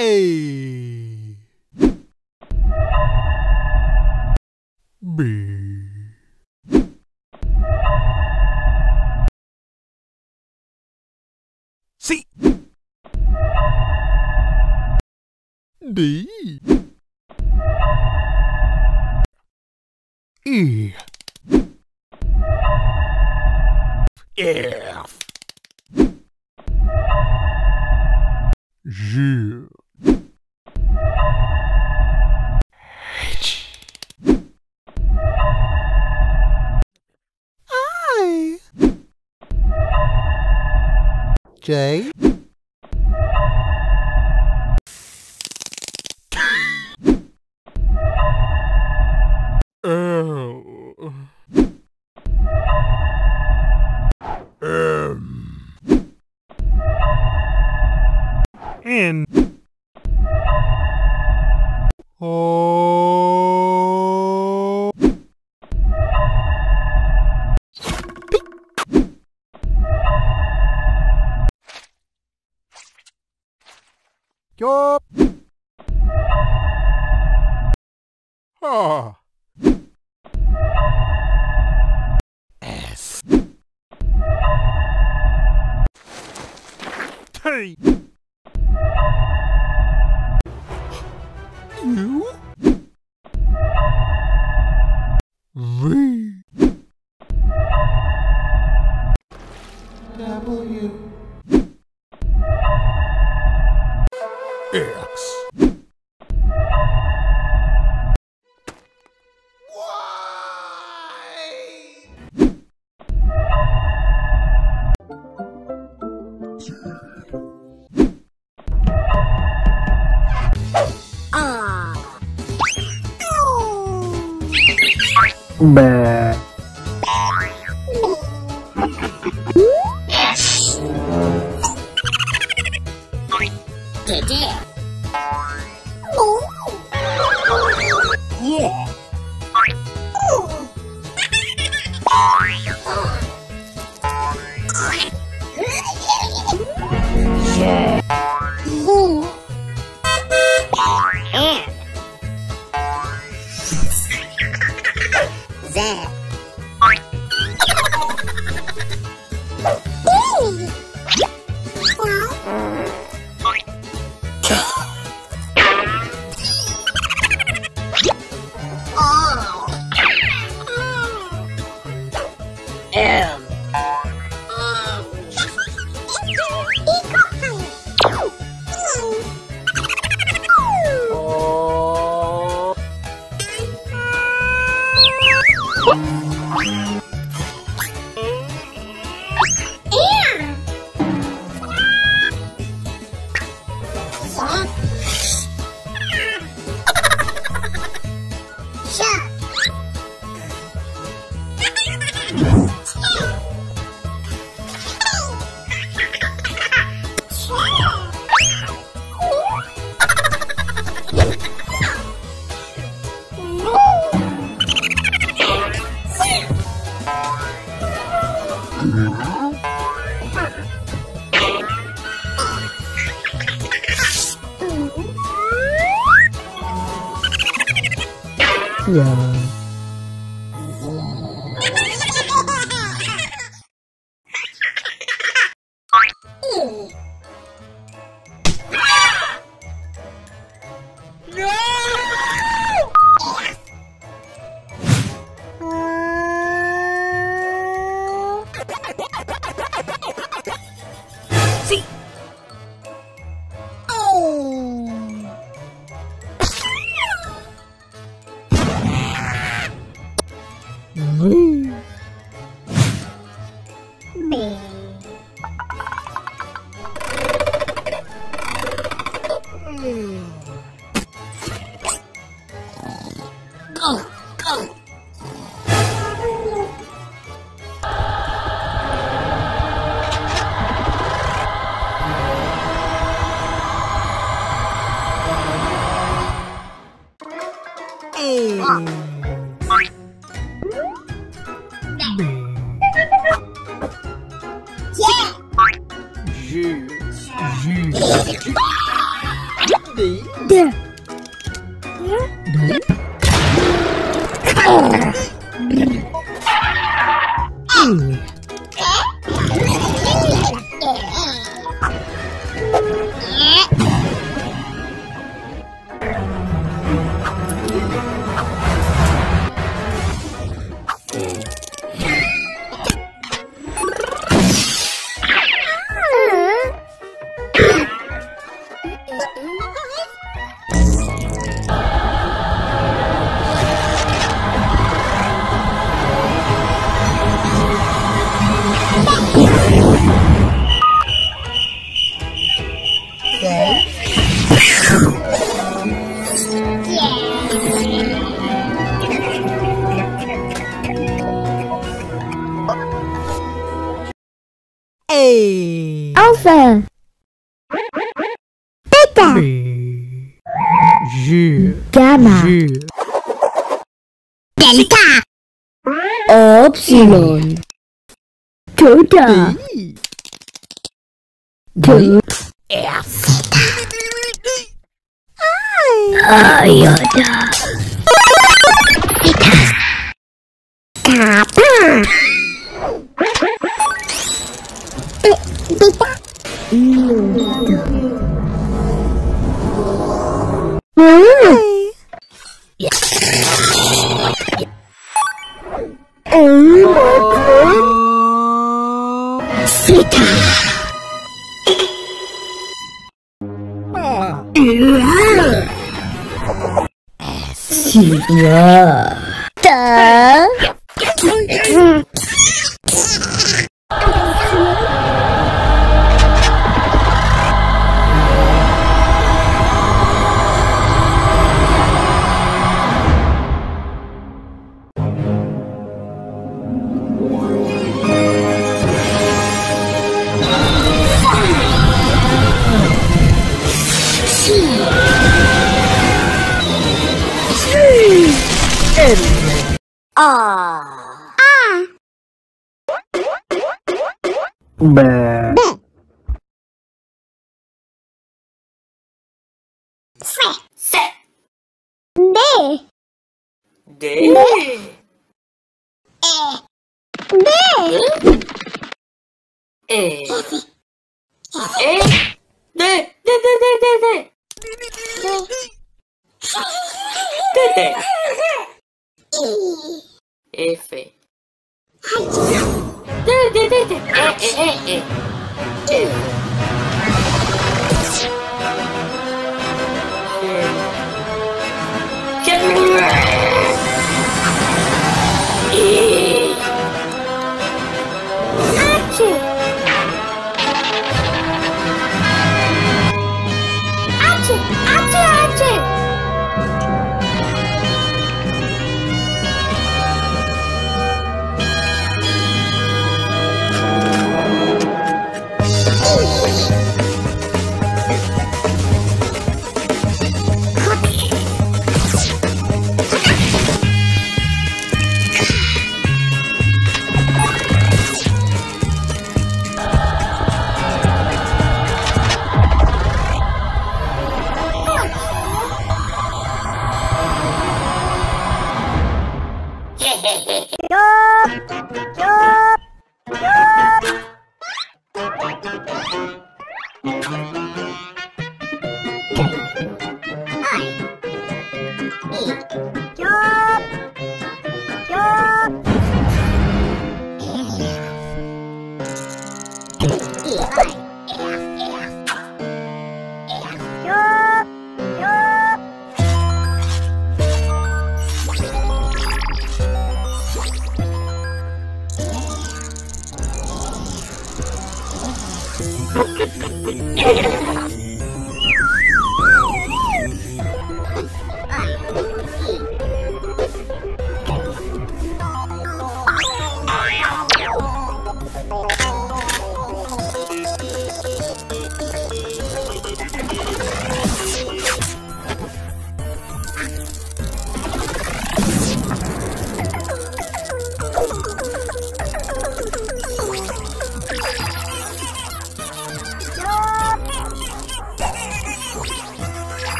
A B C D E F Elon. Toda. Toda. F. Tota. Ayoda. 呀。Okay.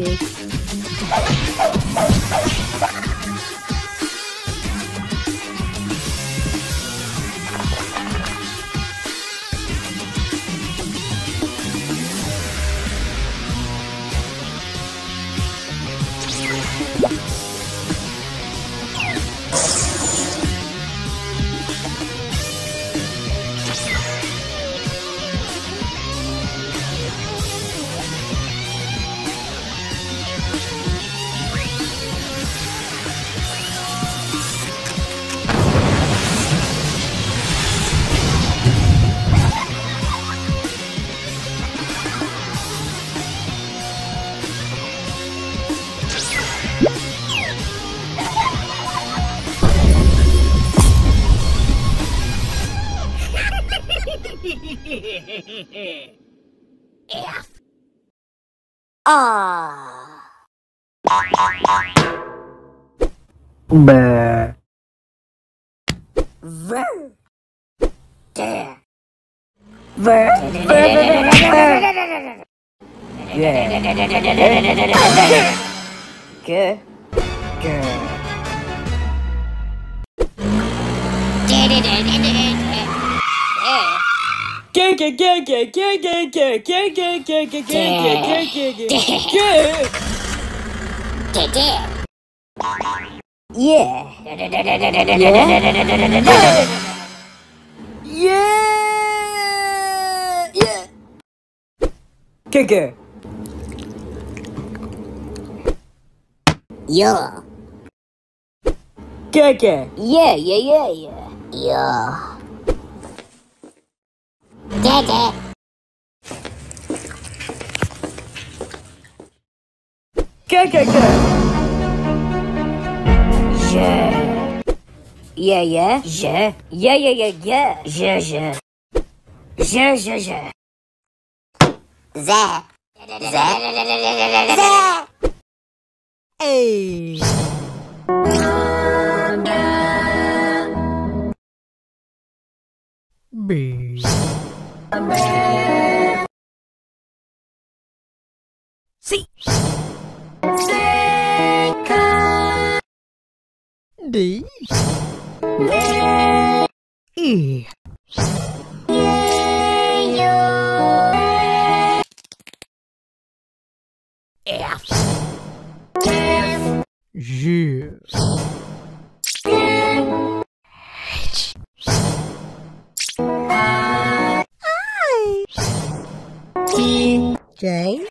music. Bah. Good. Good. Yeah. Yeah. Yeah. Yeah. Yeah. Yeah. Kicker. Yeah, yeah, yeah, yeah. Yeah. Kicker. Kicker. Yeah, yeah. Yeah. Yeah, yeah, yeah, yeah. Yeah, yeah. Yeah, yeah, yeah. že, že. Ze. Ze. Ze. Ej. B. C. D. E. F. G. T J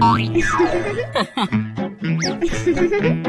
フフフフ。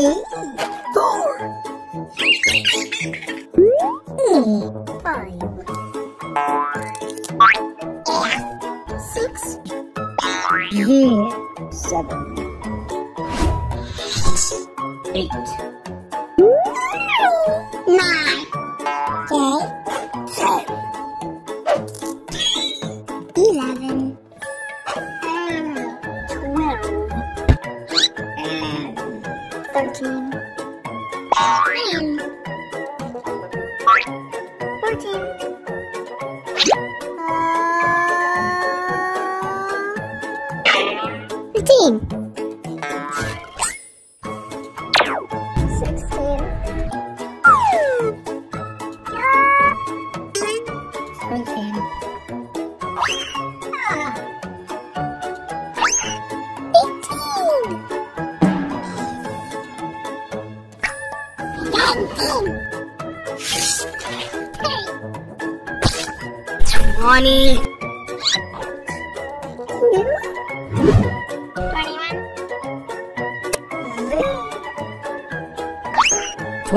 Bobby.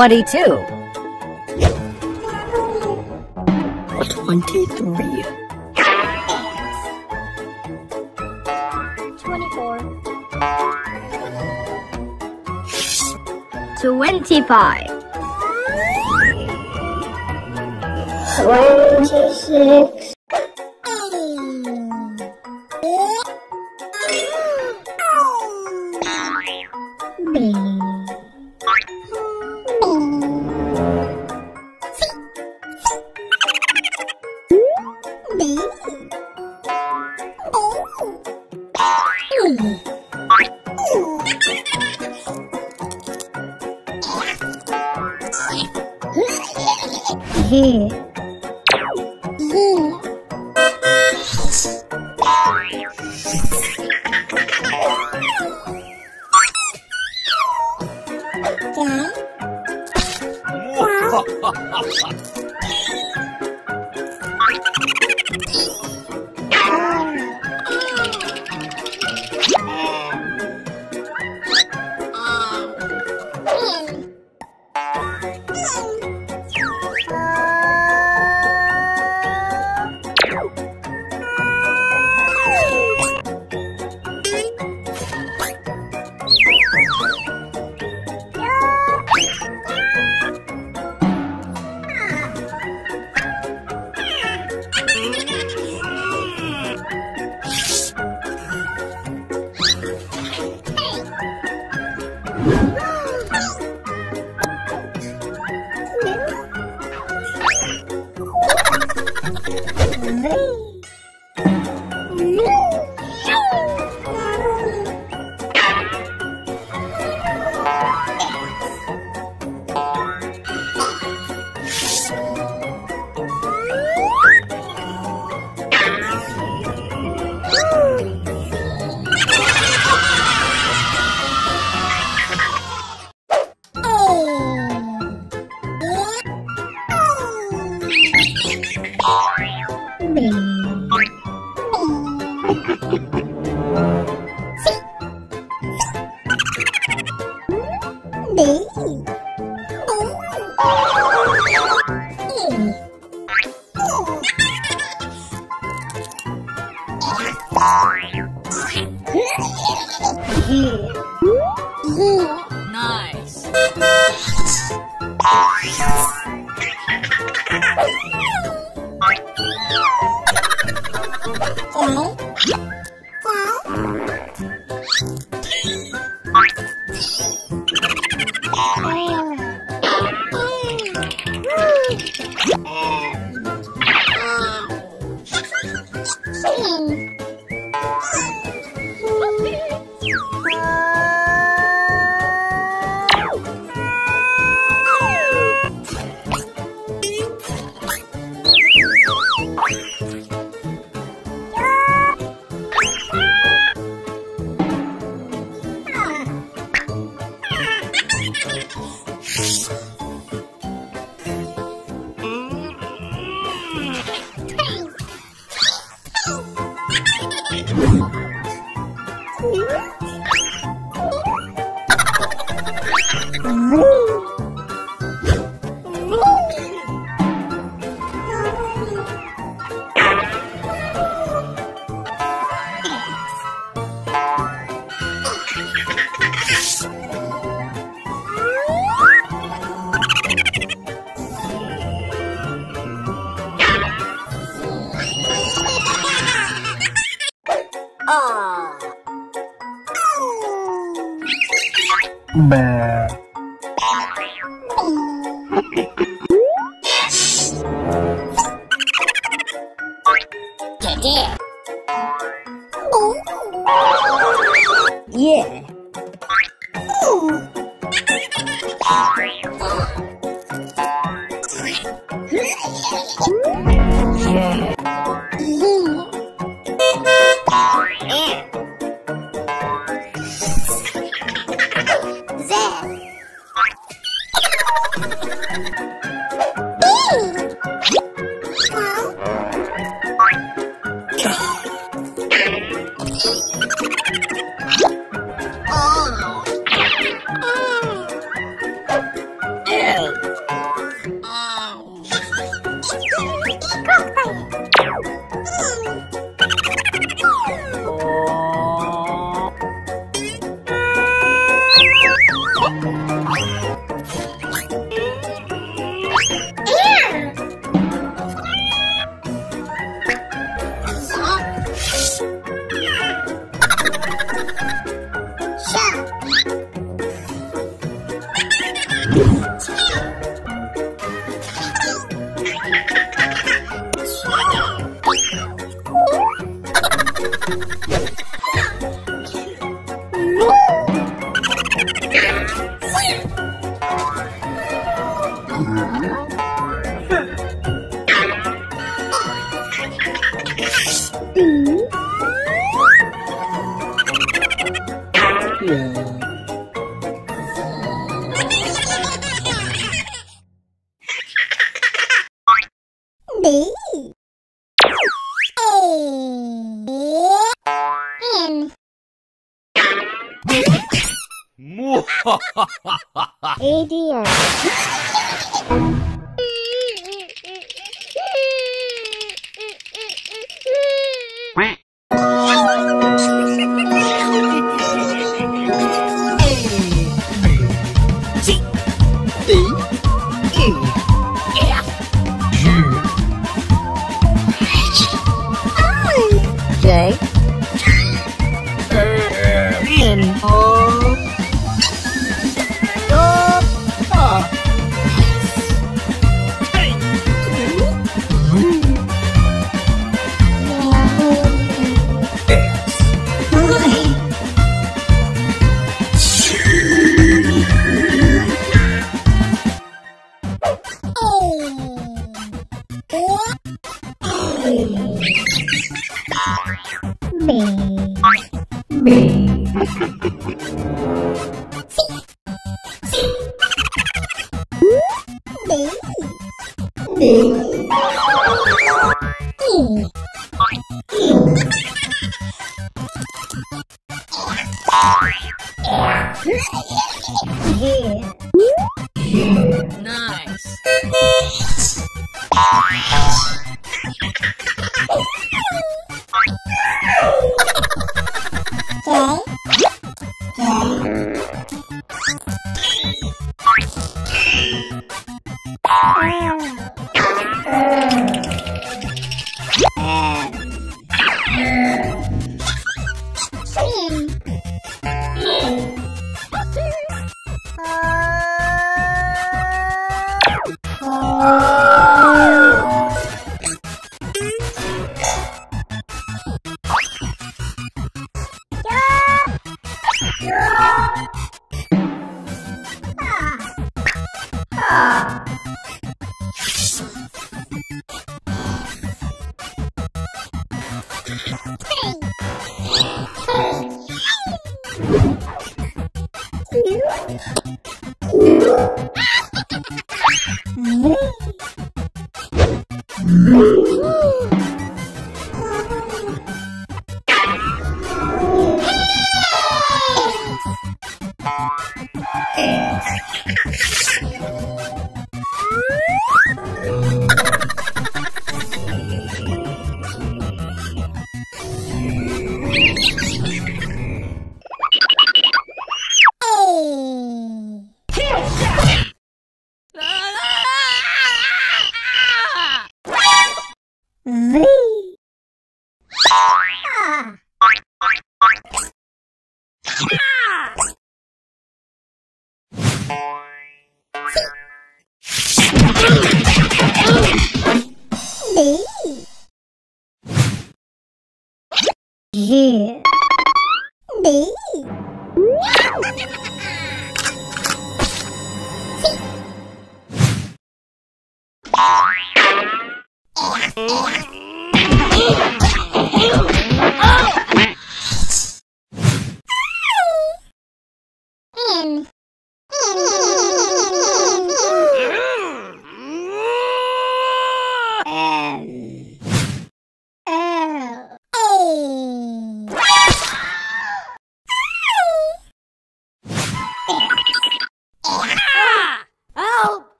22. 23. 24. 25. 26. Nice.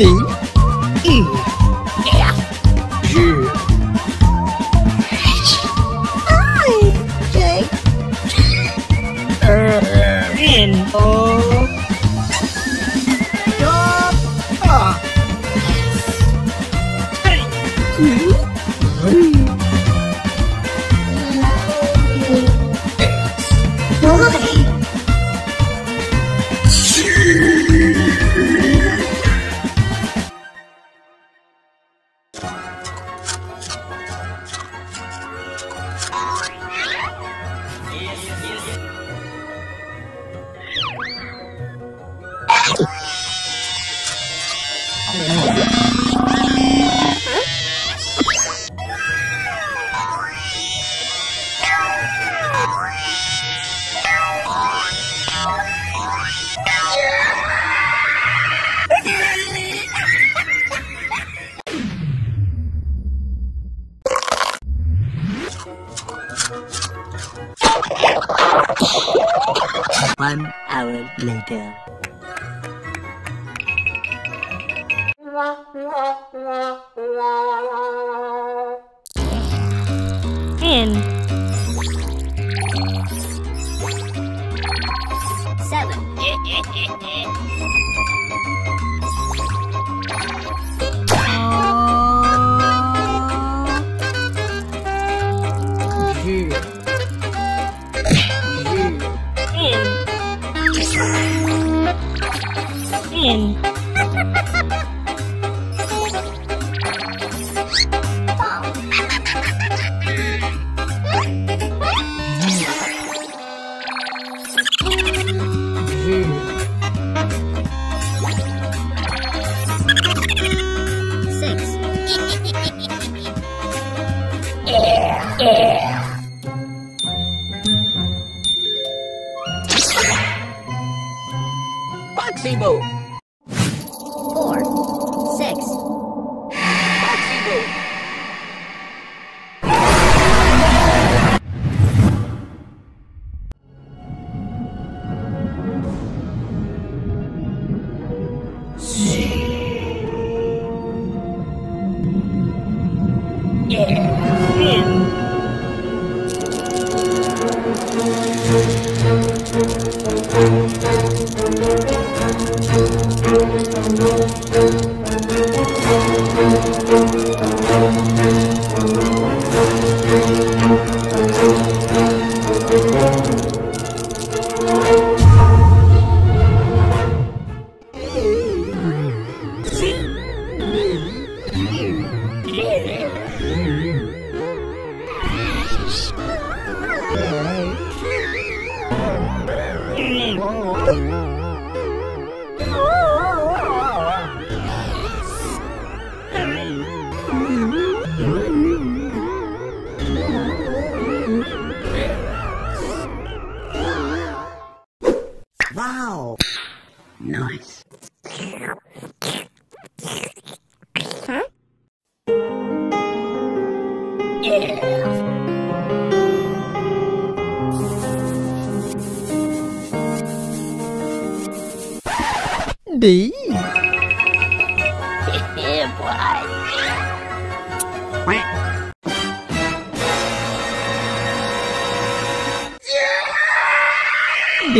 D.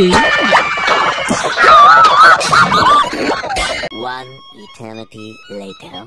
D. One eternity later.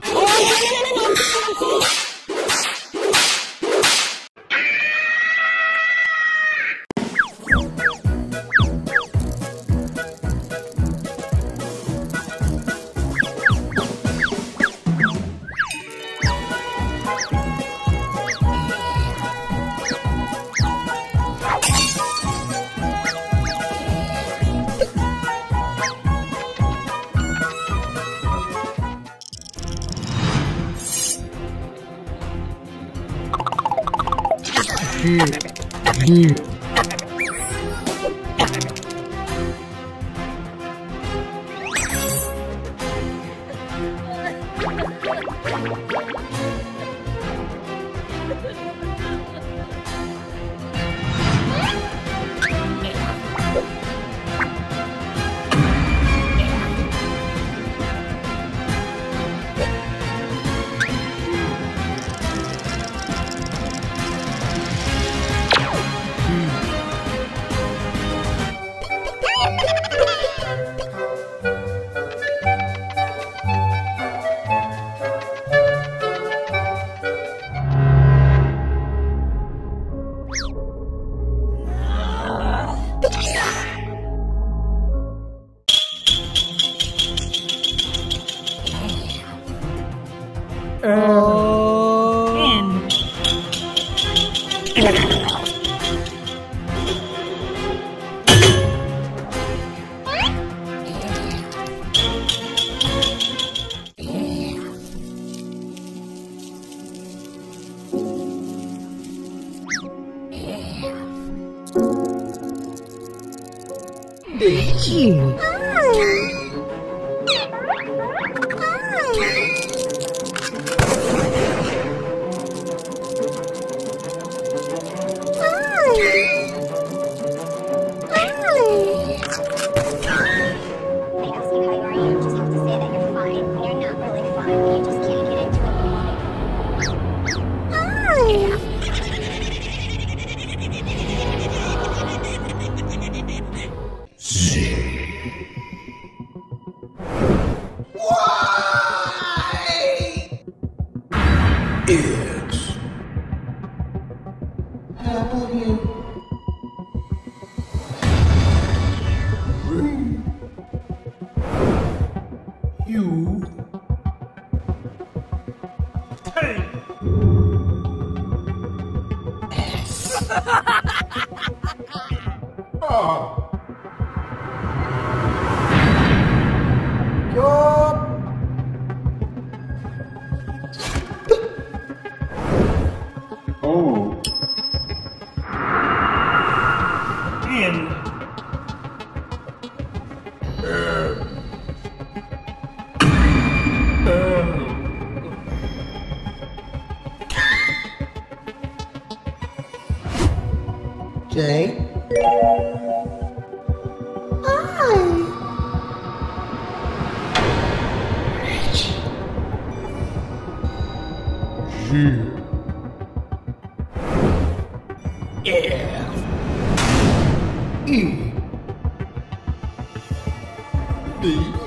B.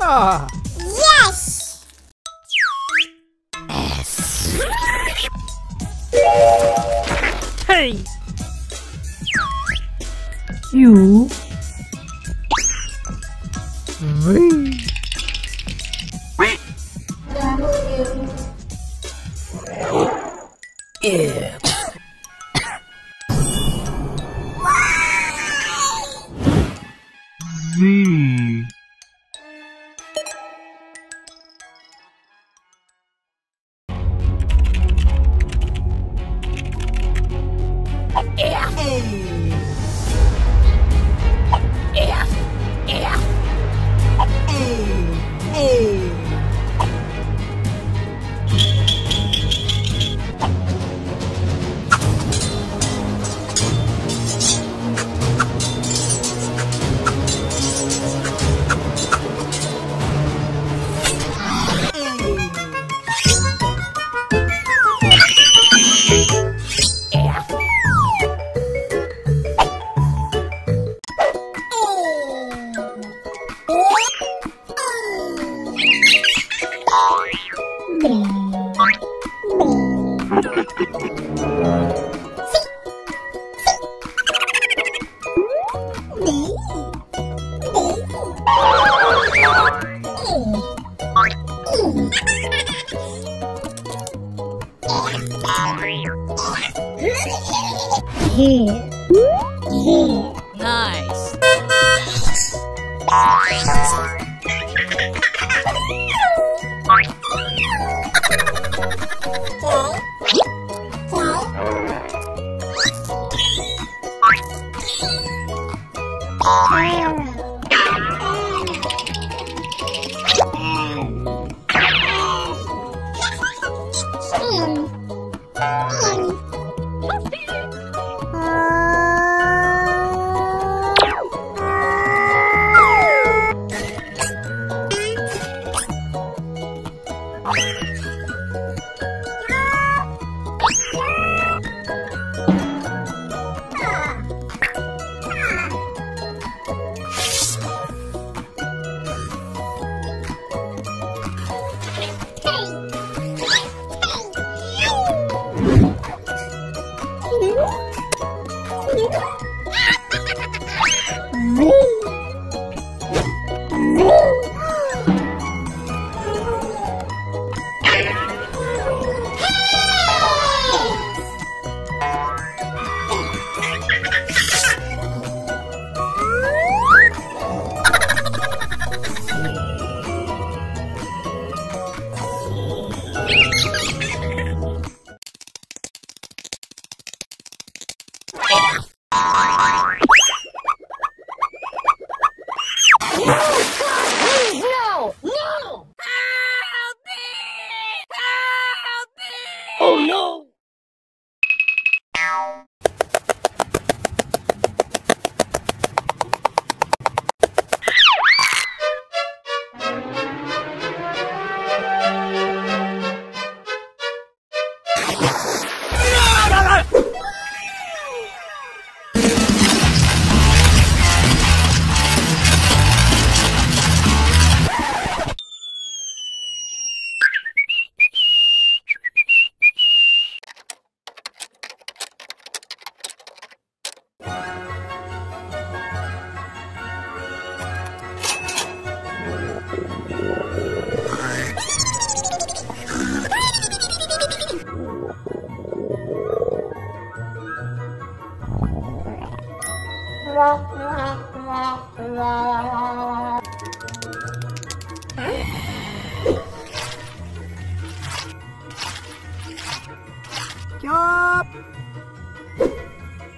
Ah. Hey. U.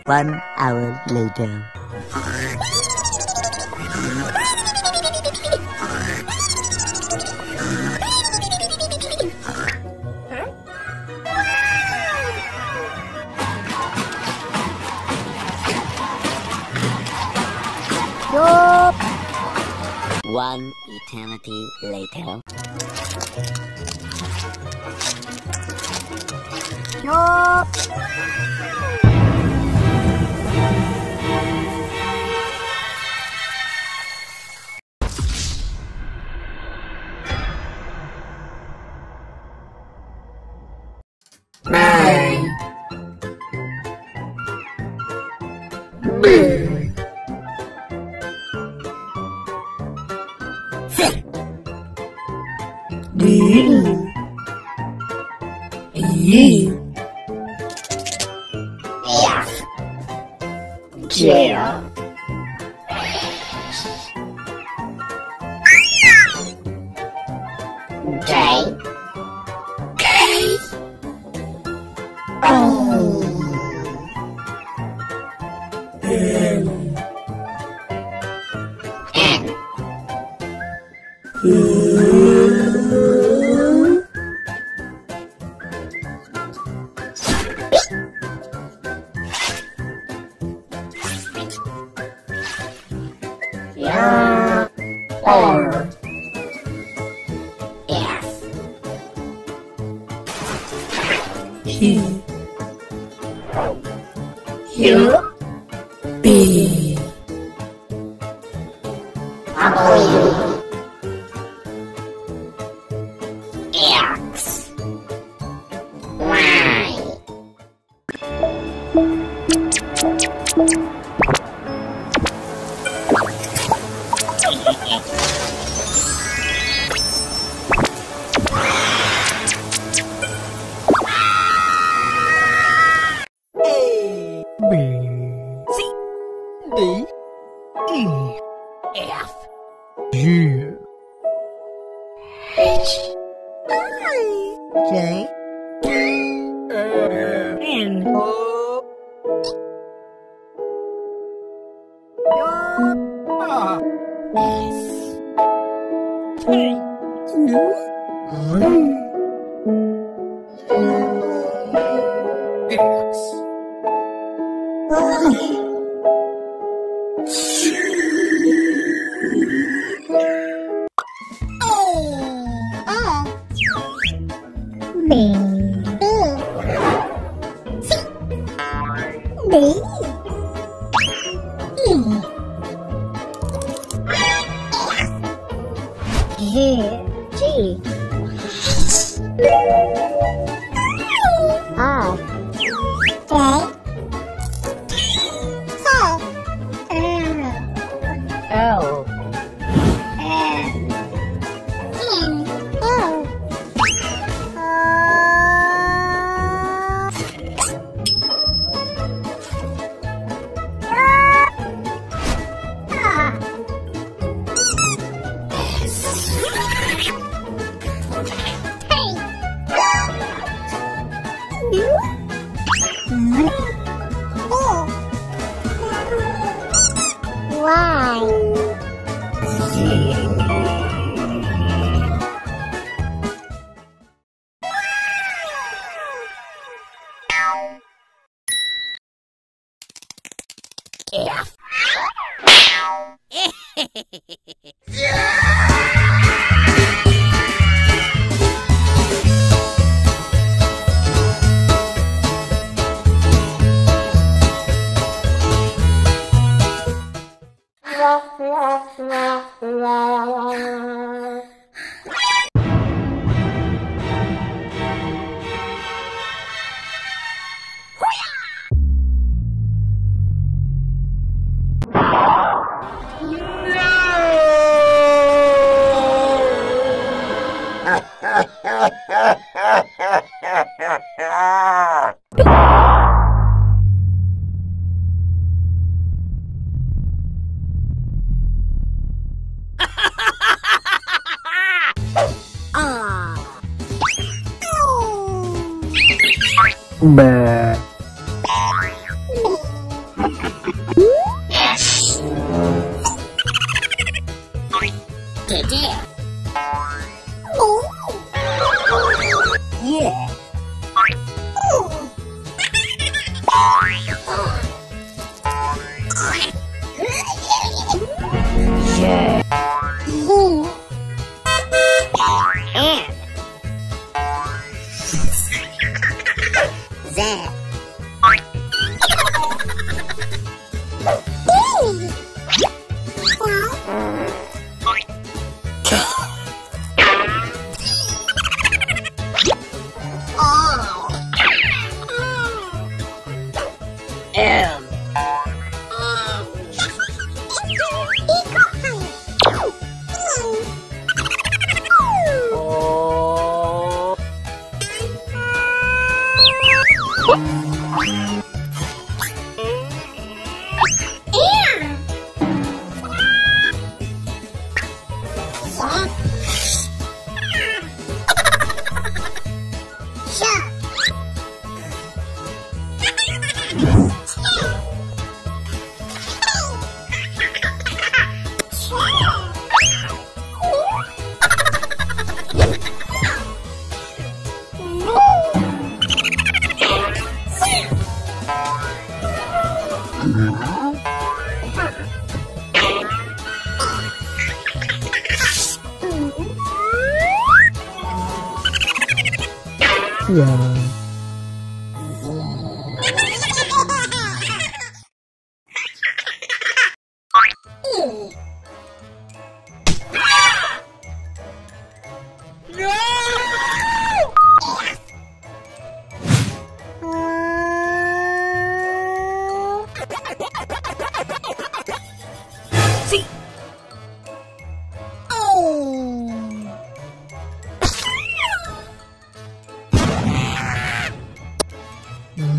One hour later. One eternity later. B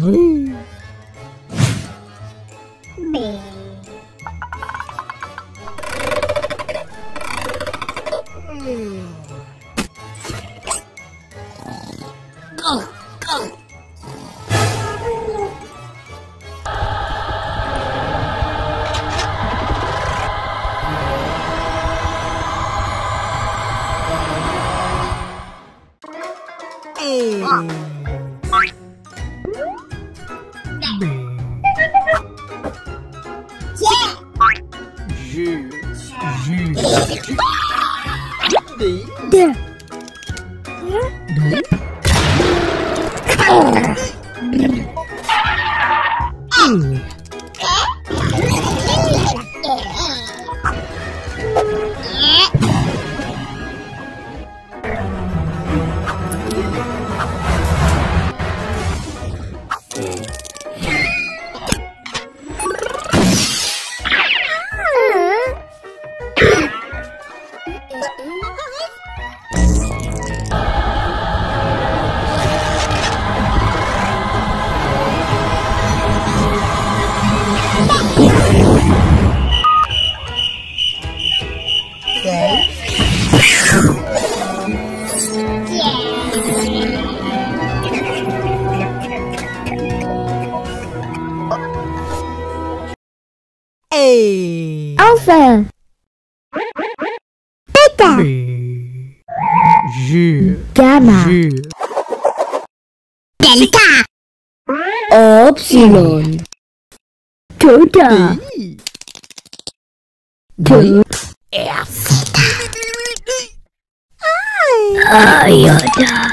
Alpha. Epsilon. Theta. Two. Iota.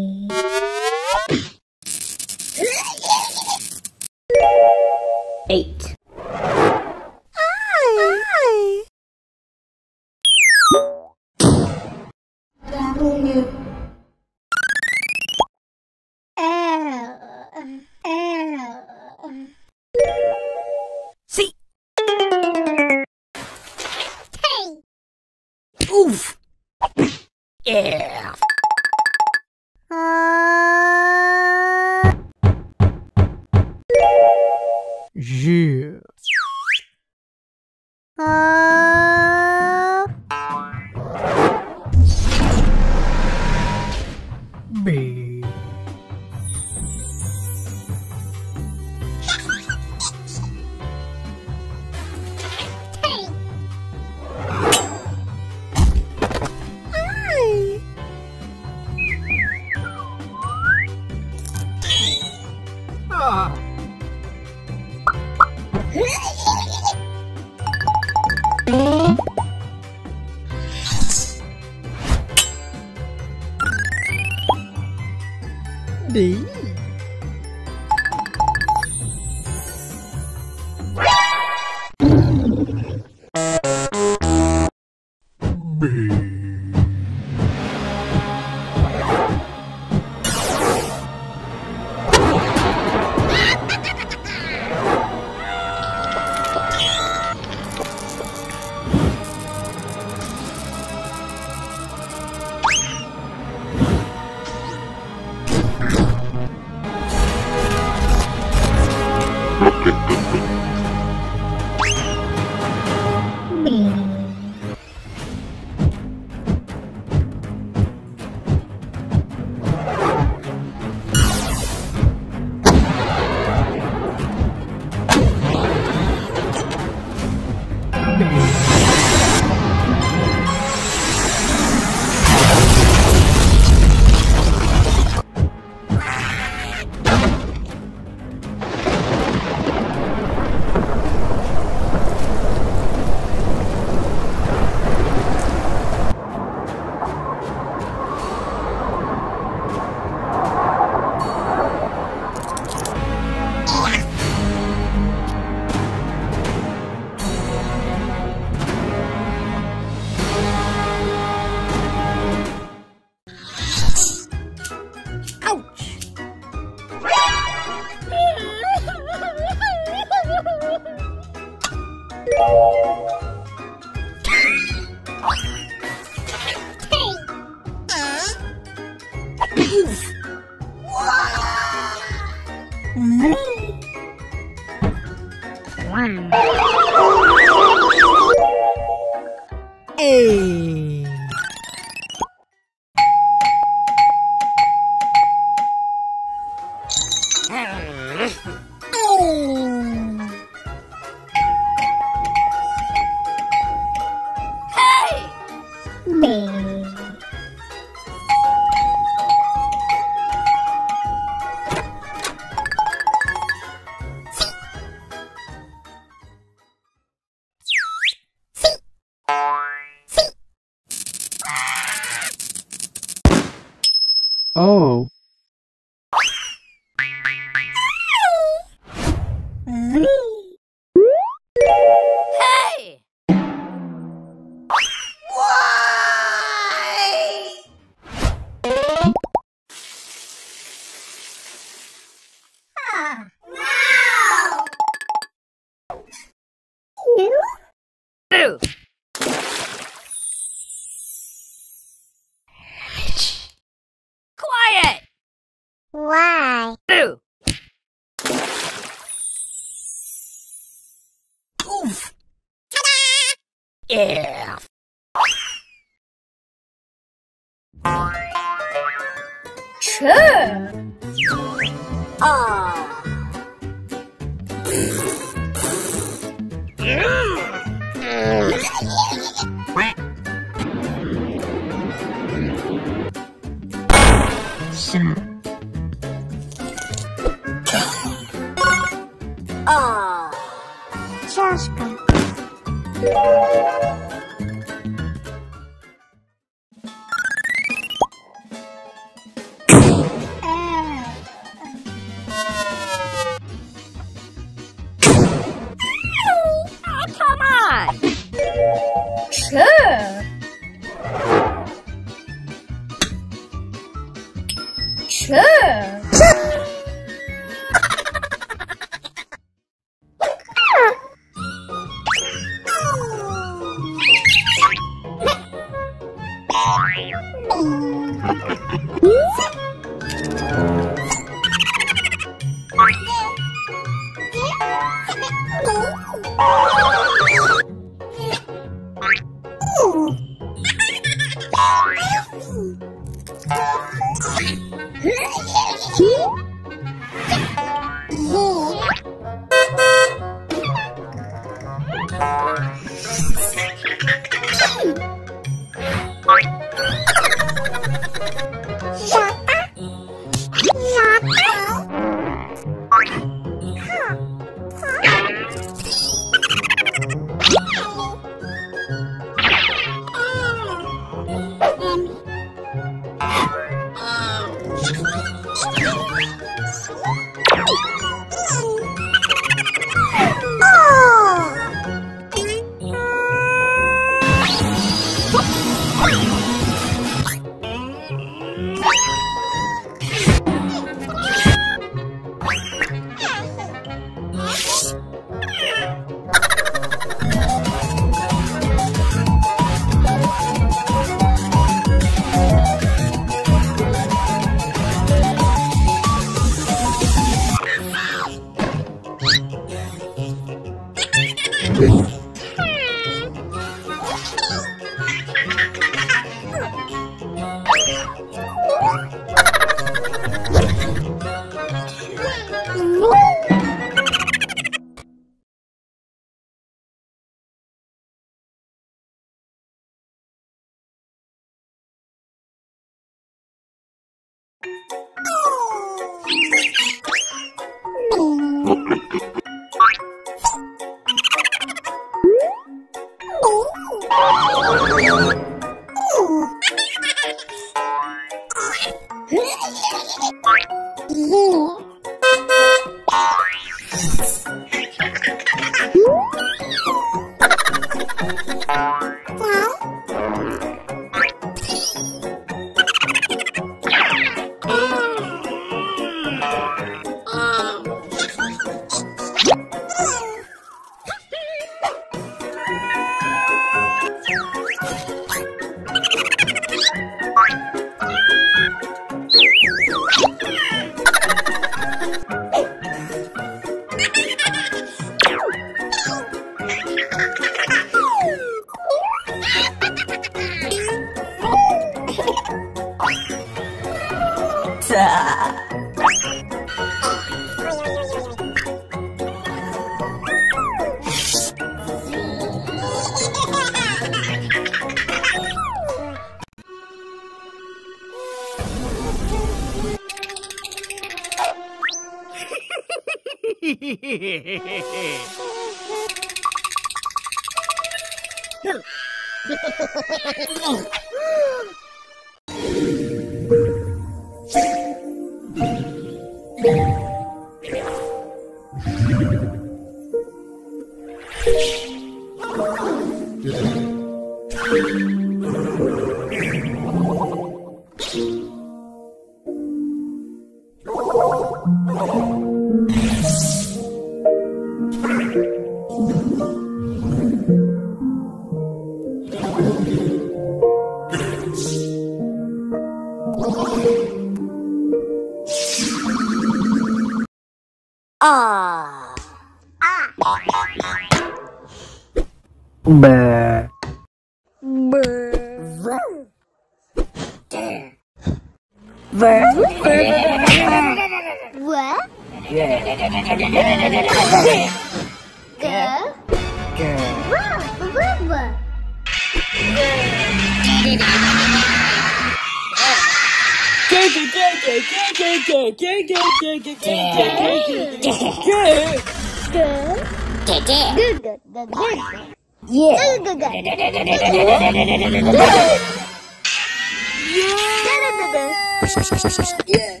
Yeah.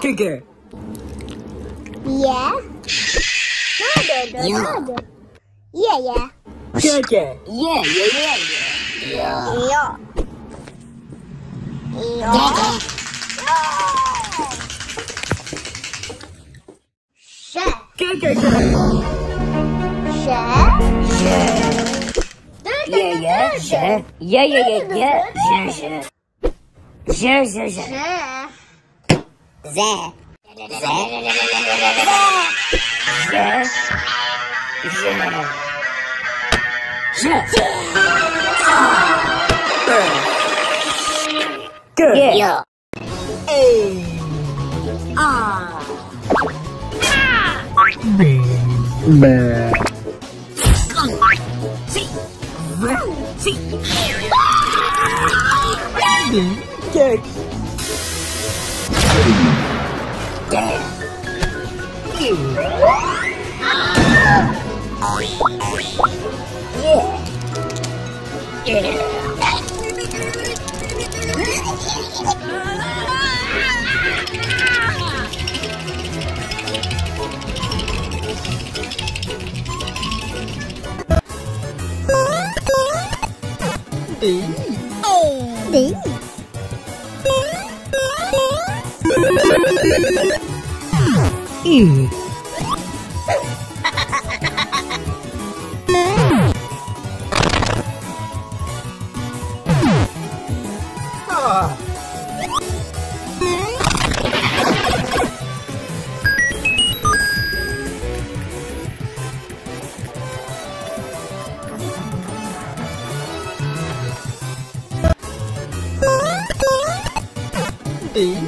Good. Yeah. Good. Good. Good. Yeah. Yeah. Good. Yeah, yeah, yeah, yeah. Yeah. Yeah. Share. Share. Yeah, yeah, sure. Yeah, yeah, yeah, yeah. Sure, sure. Sure, sure, sure. Share. There. There. Sure. Good. Yeah. B. Good. E.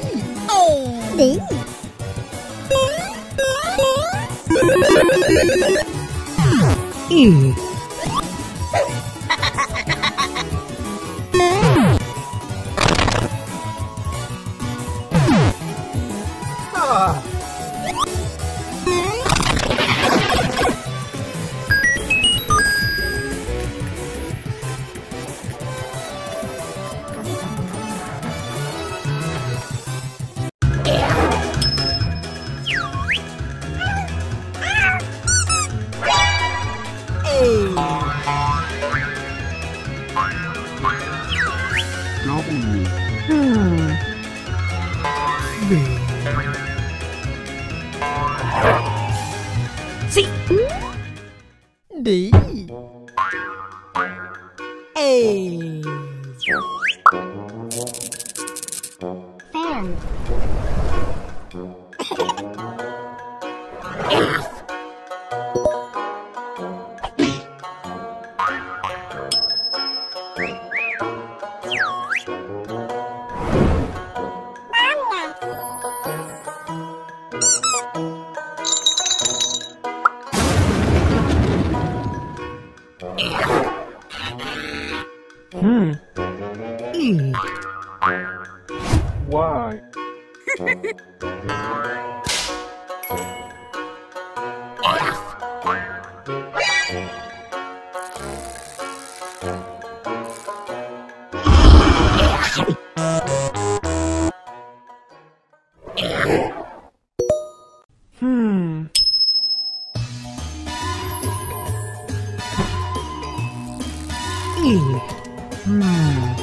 B. E. In. Hmm.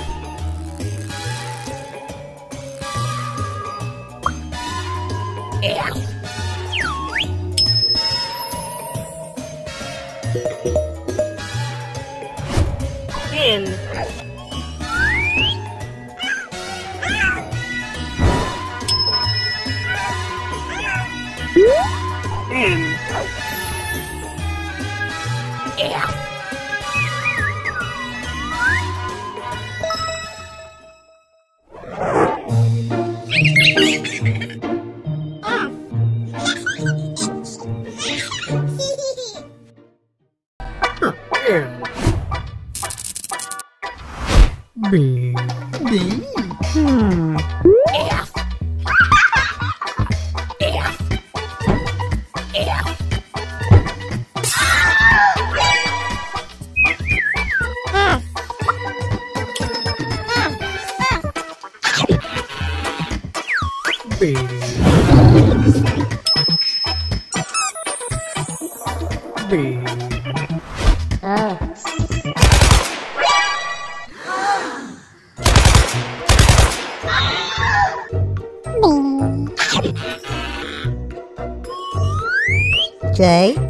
J.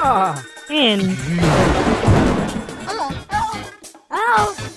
Ah, in. Oh. Oh. oh.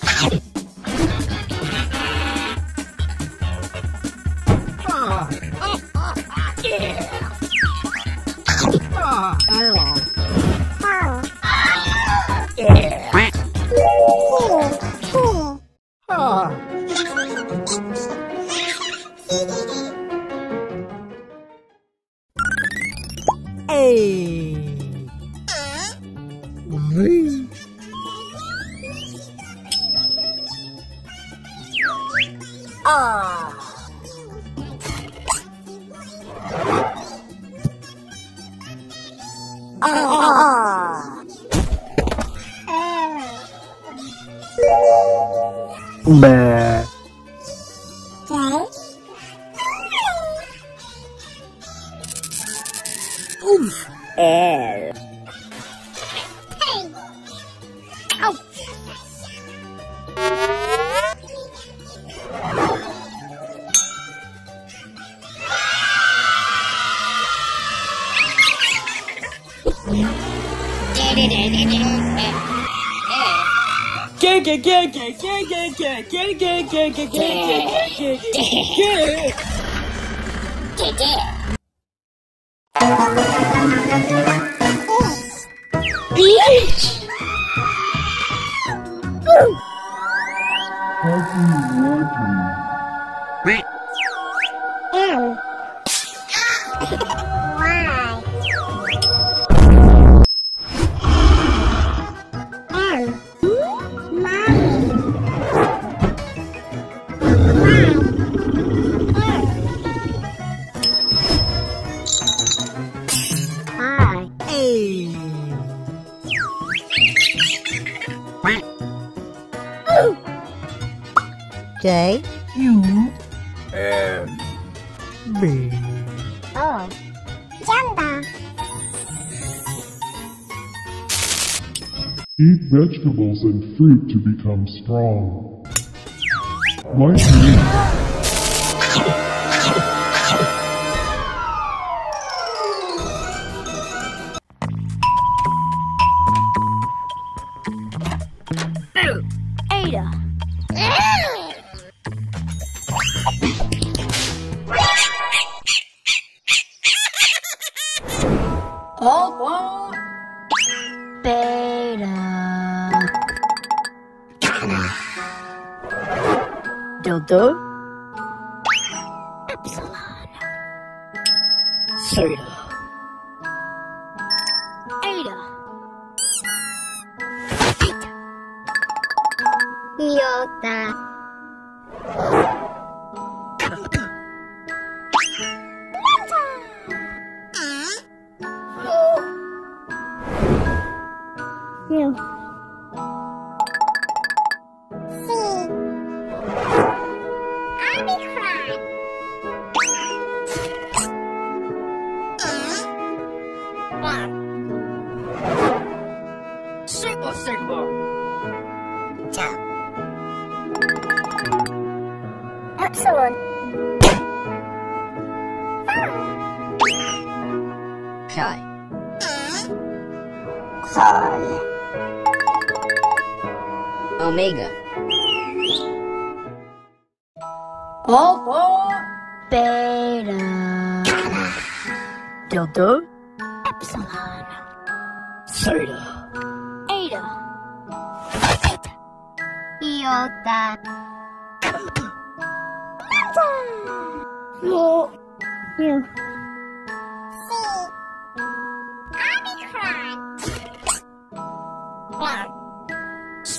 become strong. Like me. Iota. Mu. C. Psi. Omega. Alpha. Beta. Gamma. Delta. Epsilon. Theta. Eta. Iota. Mu. Mu. C.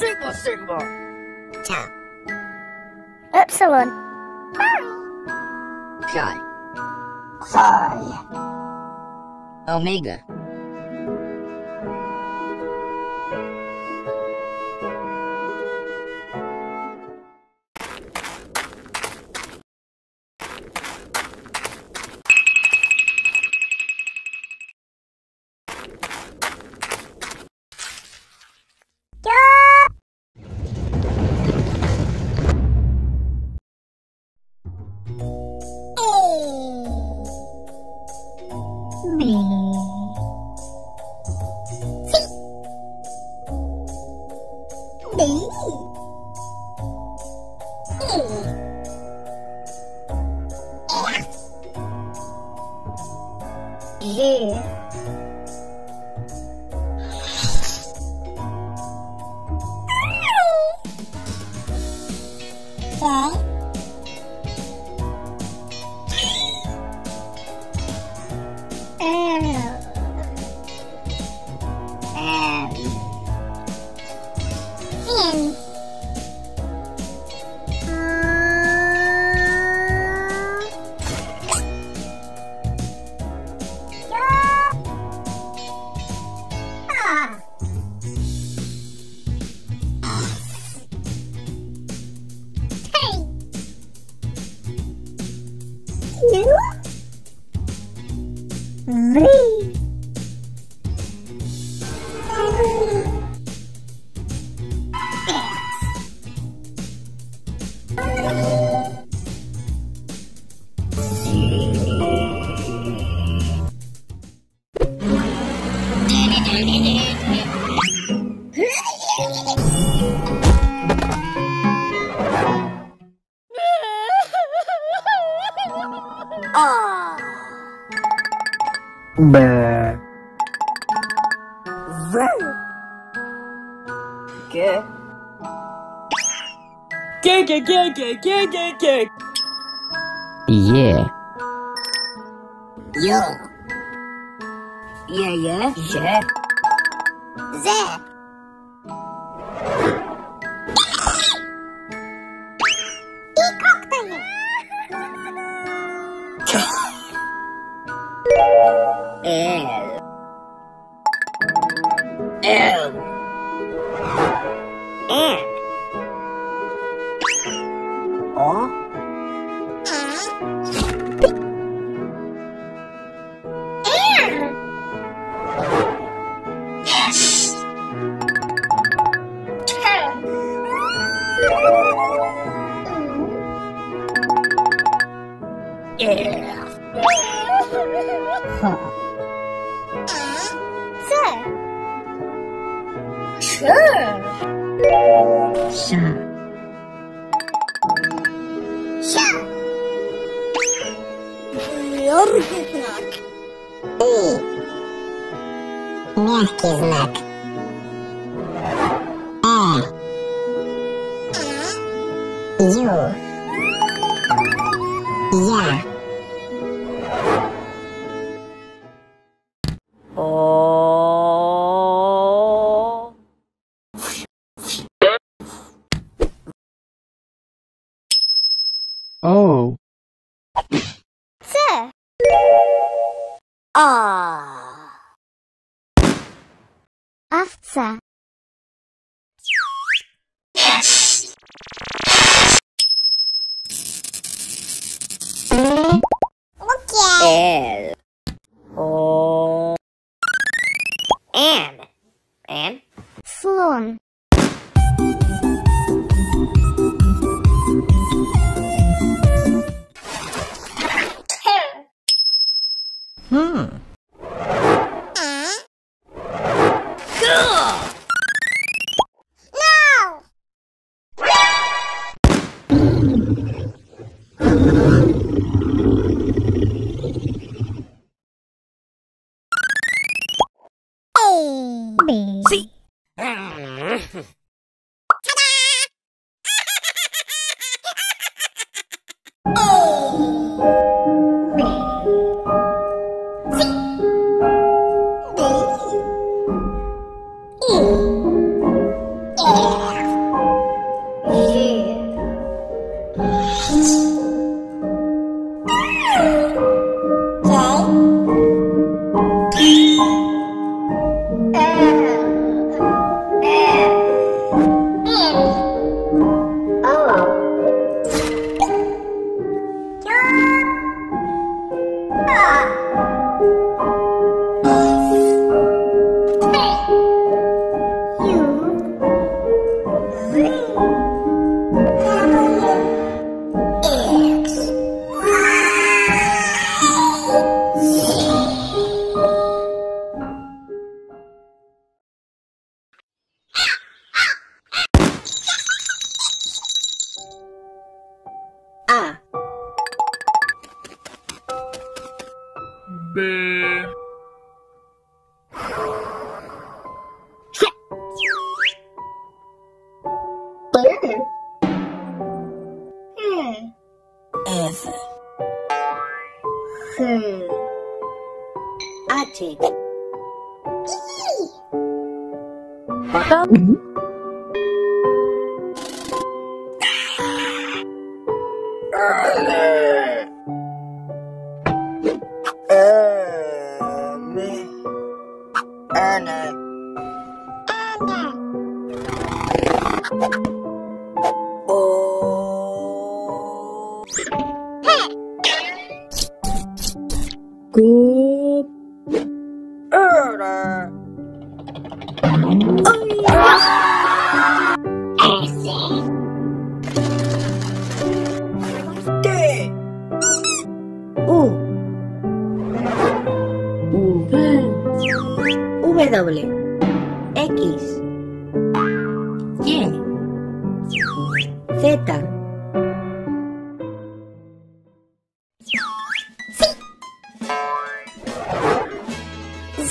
Sigma Sigma. Tau. Epsilon. Pi. Chi. Psi. Omega. Руки знак. И. Мягкий знак. А. Ю.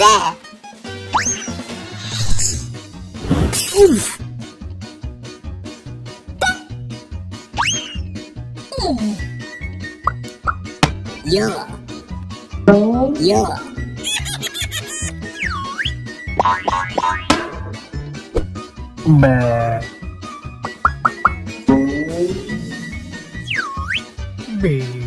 there. Oof. Yo. Yo. Bah. Bah.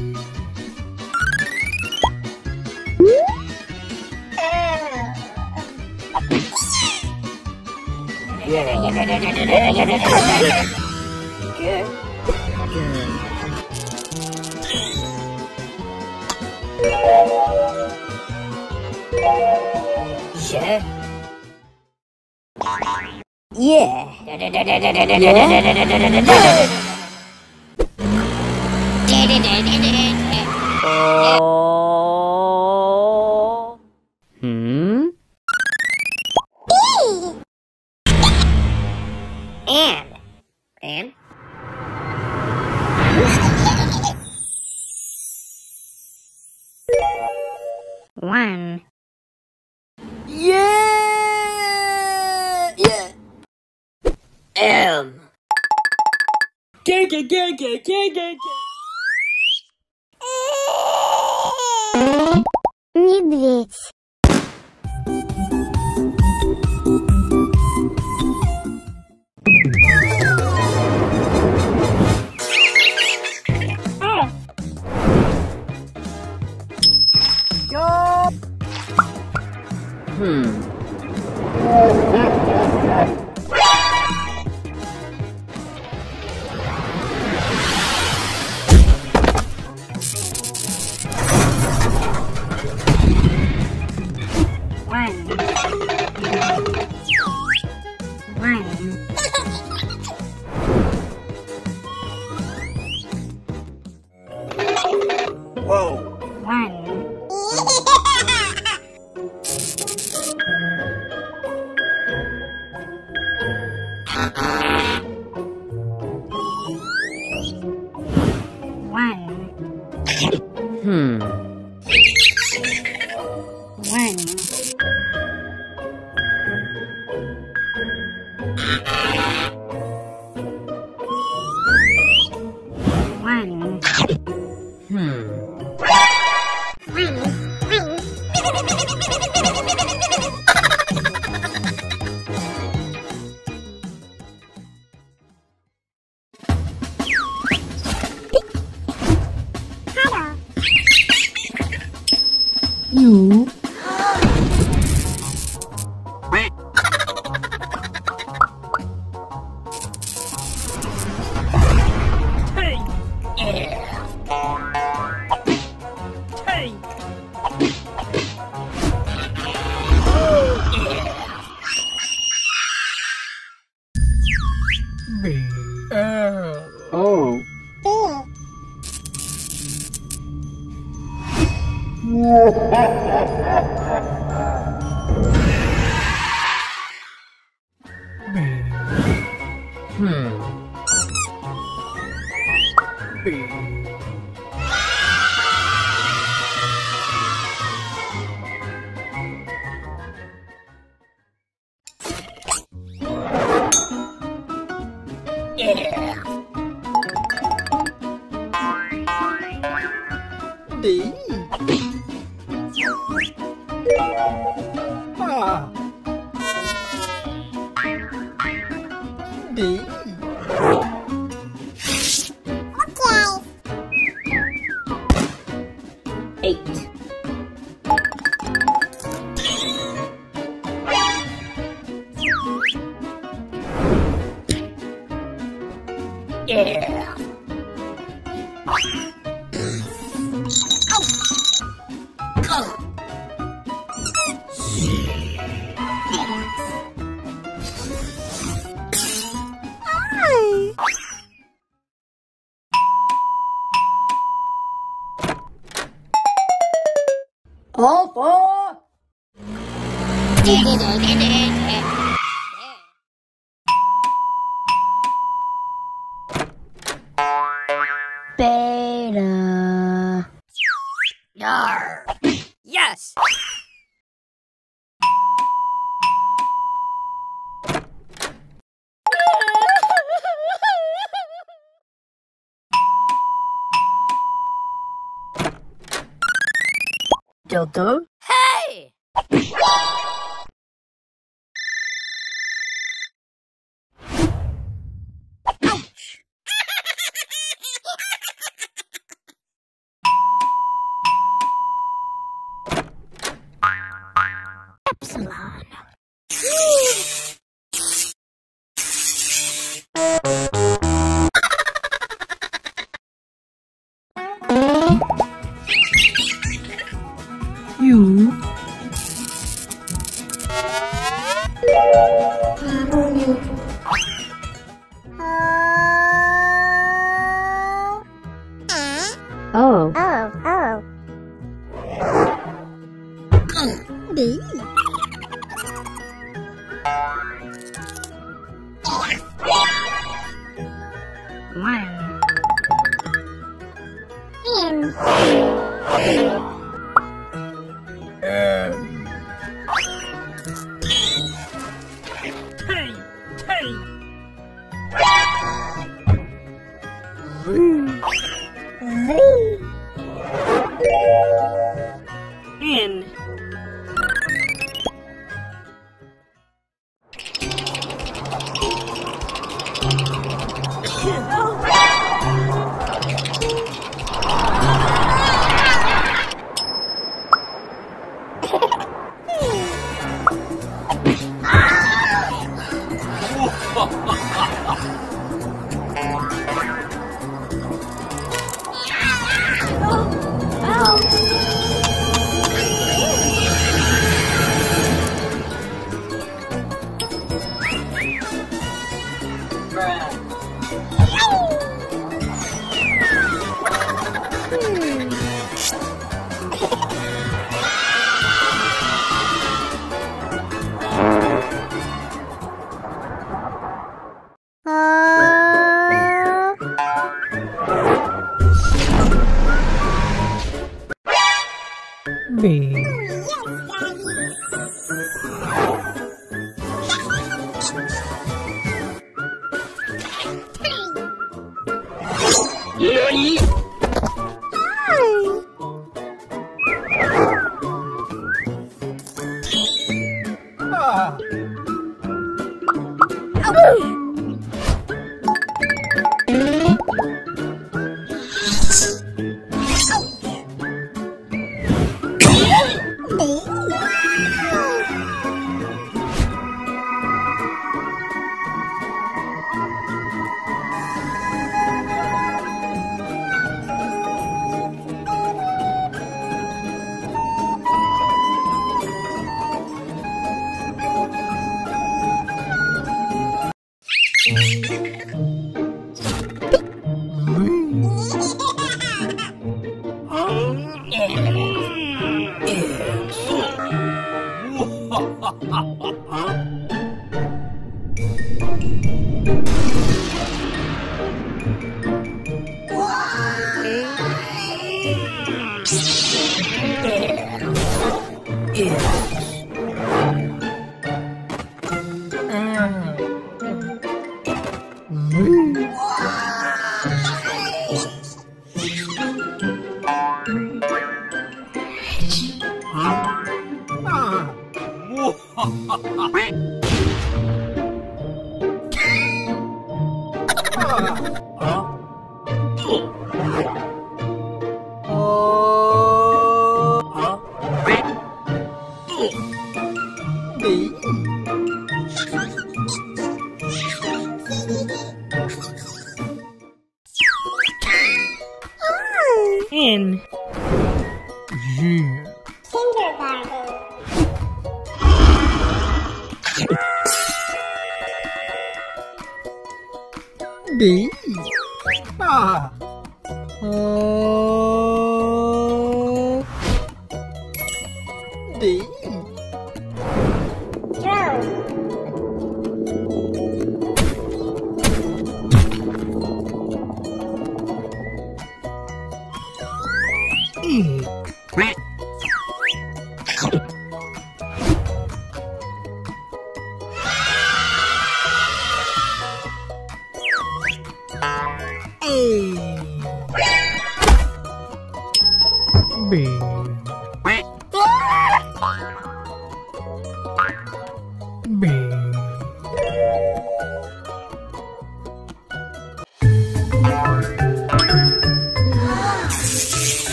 Yeah. D. Delta. In.